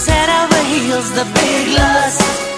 goes head over heels, the big lust.